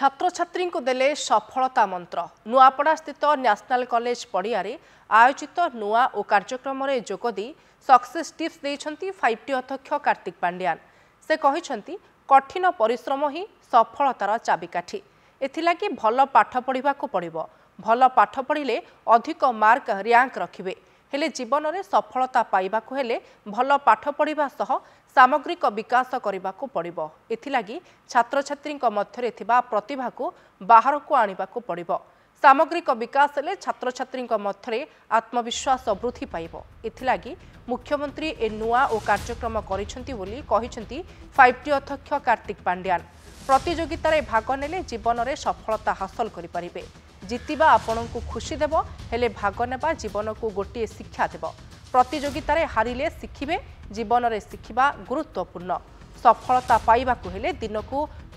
ଛାତ୍ରଛାତ୍ରୀଙ୍କୁ ଦେଲେ ସଫଳତା ମନ୍ତ୍ର ନୂଆପଡ଼ାସ୍ଥିତ ନ୍ୟାସନାଲ କଲେଜ ପଡ଼ିଆରେ ଆୟୋଜିତ ନୂଆ ଓ କାର୍ଯ୍ୟକ୍ରମରେ ଯୋଗଦେଇ ସକ୍ସେସ୍ ଟିପ୍ସ ଦେଇଛନ୍ତି ଫାଇଭ୍ ଟି ଅଧ୍ୟକ୍ଷ କାର୍ତ୍ତିକ ପାଣ୍ଡିଆନ୍ ସେ କହିଛନ୍ତି କଠିନ ପରିଶ୍ରମ ହିଁ ସଫଳତାର ଚାବିକାଠି ଏଥିଲାଗି ଭଲ ପାଠ ପଢ଼ିବାକୁ ପଡ଼ିବ ଭଲ ପାଠ ପଢ଼ିଲେ ଅଧିକ ମାର୍କ ର୍ୟାଙ୍କ ରଖିବେ ହେଲେ ଜୀବନରେ ସଫଳତା ପାଇବାକୁ ହେଲେ ଭଲ ପାଠ ପଢ଼ିବା ସହ ସାମଗ୍ରିକ ବିକାଶ କରିବାକୁ ପଡ଼ିବ ଏଥିଲାଗି ଛାତ୍ରଛାତ୍ରୀଙ୍କ ମଧ୍ୟରେ ଥିବା ପ୍ରତିଭାକୁ ବାହାରକୁ ଆଣିବାକୁ ପଡ଼ିବ ସାମଗ୍ରିକ ବିକାଶ ହେଲେ ଛାତ୍ରଛାତ୍ରୀଙ୍କ ମଧ୍ୟରେ ଆତ୍ମବିଶ୍ୱାସ ବୃଦ୍ଧି ପାଇବ ଏଥିଲାଗି ମୁଖ୍ୟମନ୍ତ୍ରୀ ଏ ନୂଆ ଓ କାର୍ଯ୍ୟକ୍ରମ କରିଛନ୍ତି ବୋଲି କହିଛନ୍ତି ଫାଇଭ୍ ଟି ଅଧ୍ୟକ୍ଷ କାର୍ତ୍ତିକ ପାଣ୍ଡିଆନ୍ ପ୍ରତିଯୋଗିତାରେ ଭାଗ ନେଲେ ଜୀବନରେ ସଫଳତା ହାସଲ କରିପାରିବେ জিতবা আপনার খুশি দেব হলে ভাগ নেওয়া জীবনক গোটিয়ে শিক্ষা দেব প্রতিযোগিতার হারিলে শিখবে জীবনরে শিখবা গুরুত্বপূর্ণ সফলতা পাইবা হলে দিনক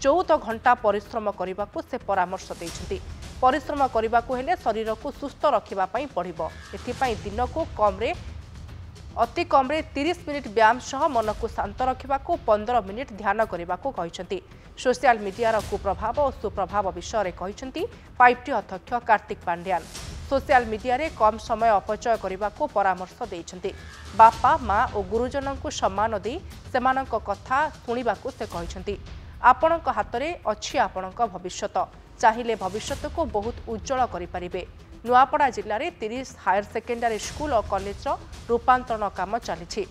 চৌদ ঘণ্টা পরিশ্রম করা সে পরামর্শ দিয়েছেন পরিশ্রম করা হলে শরীরক সুস্থ রাখা পড়ব এপাই দিনক কমরে ଅତି କମ୍ରେ ତିରିଶ ମିନିଟ୍ ବ୍ୟାୟାମ ସହ ମନକୁ ଶାନ୍ତ ରଖିବାକୁ ପନ୍ଦର ମିନିଟ୍ ଧ୍ୟାନ କରିବାକୁ କହିଛନ୍ତି ସୋସିଆଲ ମିଡିଆର କୁପ୍ରଭାବ ଓ ସୁପ୍ରଭାବ ବିଷୟରେ କହିଛନ୍ତି ପାଇପ୍ଟି ଅଧ୍ୟକ୍ଷ କାର୍ତ୍ତିକ ପାଣ୍ଡିଆନ୍ ସୋସିଆଲ ମିଡିଆରେ କମ୍ ସମୟ ଅପଚୟ କରିବାକୁ ପରାମର୍ଶ ଦେଇଛନ୍ତି ବାପା ମା' ଓ ଗୁରୁଜନଙ୍କୁ ସମ୍ମାନ ଦେଇ ସେମାନଙ୍କ କଥା ଶୁଣିବାକୁ ସେ କହିଛନ୍ତି ଆପଣଙ୍କ ହାତରେ ଅଛି ଆପଣଙ୍କ ଭବିଷ୍ୟତ ଚାହିଁଲେ ଭବିଷ୍ୟତକୁ ବହୁତ ଉଜ୍ଜଳ କରିପାରିବେ ନୂଆପଡ଼ା ଜିଲ୍ଲାରେ ତିରିଶ ହାୟର ସେକେଣ୍ଡାରୀ ସ୍କୁଲ ଓ କଲେଜର ରୂପାନ୍ତରଣ କାମ ଚାଲିଛି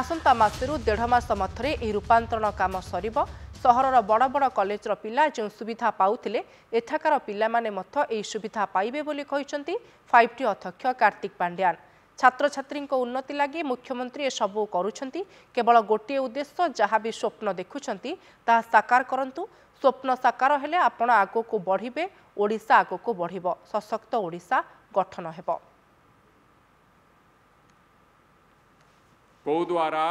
ଆସନ୍ତା ମାସରୁ ଦେଢ଼ ମାସ ମଧ୍ୟରେ ଏହି ରୂପାନ୍ତରଣ କାମ ସରିବ ସହରର ବଡ଼ ବଡ଼ କଲେଜର ପିଲା ଯେଉଁ ସୁବିଧା ପାଉଥିଲେ ଏଠାକାର ପିଲାମାନେ ମଧ୍ୟ ଏହି ସୁବିଧା ପାଇବେ ବୋଲି କହିଛନ୍ତି ଫାଇଭ୍ ଟି ଅଧ୍ୟକ୍ଷ କାର୍ତ୍ତିକ ପାଣ୍ଡିଆନ୍ ଛାତ୍ରଛାତ୍ରୀଙ୍କ ଉନ୍ନତି ଲାଗି ମୁଖ୍ୟମନ୍ତ୍ରୀ ଏସବୁ କରୁଛନ୍ତି କେବଳ ଗୋଟିଏ ଉଦ୍ଦେଶ୍ୟ ଯାହା ବି ସ୍ୱପ୍ନ ଦେଖୁଛନ୍ତି ତାହା ସାକାର କରନ୍ତୁ ସ୍ୱପ୍ନ ସାକାର ହେଲେ ଆପଣ ଆଗକୁ ବଢ଼ିବେ ଓଡ଼ିଶା ଆଗକୁ ବଢ଼ିବ ସଶକ୍ତ ଓଡ଼ିଶା ଗଠନ ହେବ କୋଉ ଦ୍ୱାରା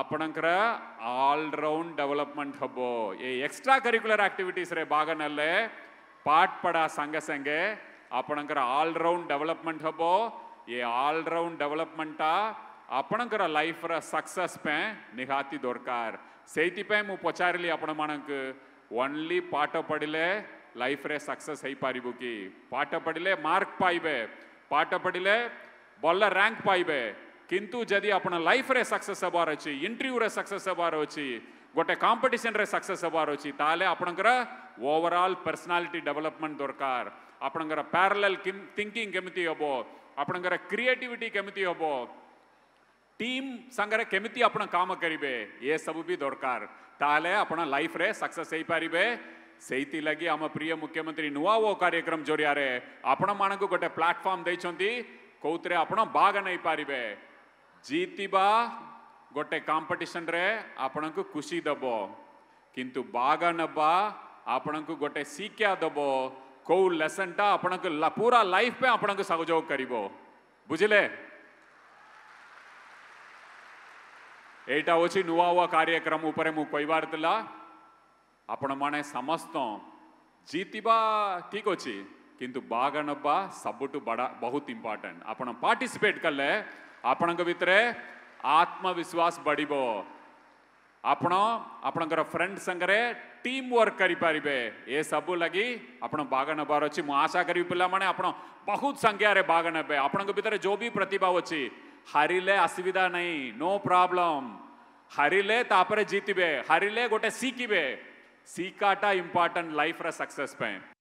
ଆପଣଙ୍କର ಆಲ್ರೌಂಡ್ ಡೆವಲಪ್ಮೆಂಟ್ ಹಬ್ಬು ಈ ಎಕ್ಸ್ಟ್ರಾ ಕರಿಕ್ಯುಲರ್ ಆಕ್ಟಿವಿಟೀಸ್ ರೇ ಭಾಗನಲ್ಲೇ ಪಾಠ ಪಡಾ ಸಂಘ ಸಂಘೆ ଆପଣଙ୍କର ଅଲରାଉଣ୍ଡ ଡେଭଲପମେଣ୍ଟ ହେବ ଏ ଅଲରାଉଣ୍ଡ ଡେଭଲପମେଣ୍ଟଟା ଆପଣଙ୍କର ଲାଇଫର ସକ୍ସେସ୍ ପାଇଁ ନିହାତି ଦରକାର ସେଇଥିପାଇଁ ମୁଁ ପଚାରିଲି ଆପଣମାନଙ୍କୁ ઓનલી પાઠ પડીલે ಲೈಫ್ರೆ ಸಕ್ಸಸ್ ಹೈಪಾರಿಬು ಕಿ ಪಾಠ ಪಡಿಲೆ ಮಾರ್ಕ್ ಪಾಯಿಬೆ ಪಾಠ ಪಡಿಲೆ ಬಲ್ಲ ರ್ಯಾಂಕ್ ಪಾಯಿಬೆ କିନ୍ତୁ ଯଦି ଆପଣ ଲାଇଫ୍ରେ ସକ୍ସେସ୍ ହେବାର ଅଛି ଇଣ୍ଟରଭ୍ୟୁରେ ସକ୍ସେସ୍ ହେବାର ଅଛି ଗୋଟେ କମ୍ପିଟିସନ୍ରେ ସକ୍ସେସ୍ ହେବାର ଅଛି ତାହେଲେ ଆପଣଙ୍କର ଓଭରଅଲ୍ ପର୍ସନାଲିଟି ଡେଭଲପମେଣ୍ଟ ଦରକାର ଆପଣଙ୍କର ପ୍ୟାରାଲେଲ୍ ଥିଙ୍କିଂ କେମିତି ହେବ ଆପଣଙ୍କର କ୍ରିଏଟିଭିଟି କେମିତି ହେବ ટીમ સાંગરે કેમિતિ આપણ કામ કરીબે એ સબુ બી દરકાર તાલે આપણ લાઈફ રે સક્સેસ હઈ પારિબે ସେଇଥିଲାଗି ଆମ ପ୍ରିୟ ମୁଖ୍ୟମନ୍ତ୍ରୀ ନୂଆ ଓ କାର୍ଯ୍ୟକ୍ରମ ଜରିଆରେ ଆପଣମାନଙ୍କୁ ଗୋଟେ ପ୍ଲାଟଫର୍ମ ଦେଇଛନ୍ତି କେଉଁଥିରେ ଆପଣ ଭାଗ ନେଇପାରିବେ ଜିତିବା ଗୋଟେ କମ୍ପିଟିସନରେ ଆପଣଙ୍କୁ ଖୁସି ଦେବ କିନ୍ତୁ ଭାଗ ନେବା ଆପଣଙ୍କୁ ଗୋଟେ ଶିକ୍ଷା ଦେବ କେଉଁ ଲେସନ୍ଟା ଆପଣଙ୍କୁ ପୁରା ଲାଇଫ୍ ପାଇଁ ଆପଣଙ୍କୁ ସହଯୋଗ କରିବ ବୁଝିଲେ એટા ઓછી નુવાવા કાર્યક્રમ ઉપરે હું કહેવારતલા આપણમાણે સમસ્તં જીતિબા ઠીક ઓછી કિંતુ બાગણબ્બા સબુટુ બડા બહુત ઇમ્પોર્ટન્ટ આપણ પાર્ટિસિપેટ કલે આપણંક ભીતરે આત્મવિશ્વાસ બઢિબો ଆପଣ ଆପଣଙ୍କର ଫ୍ରେଣ୍ଡ ସାଙ୍ଗରେ ଟିମ୍ ୱାର୍କ କରିପାରିବେ ଏସବୁ ଲାଗି ଆପଣ ଭାଗ ନେବାର ଅଛି ମୁଁ ଆଶା କରିବି ପିଲାମାନେ ଆପଣ ବହୁତ ସଂଖ୍ୟାରେ ଭାଗ ନେବେ ଆପଣଙ୍କ ଭିତରେ ଯେଉଁ ବି ପ୍ରତିଭା ଅଛି ହାରିଲେ ଅସୁବିଧା ନାହିଁ ନୋ ପ୍ରୋବ୍ଲମ୍ ହାରିଲେ ତାପରେ ଜିତିବେ ହାରିଲେ ଗୋଟେ ଶିଖିବେ ଶିକାଟା ଇମ୍ପୋର୍ଟାଣ୍ଟ ଲାଇଫ୍ର ସକ୍ସେସ୍ ପାଇଁ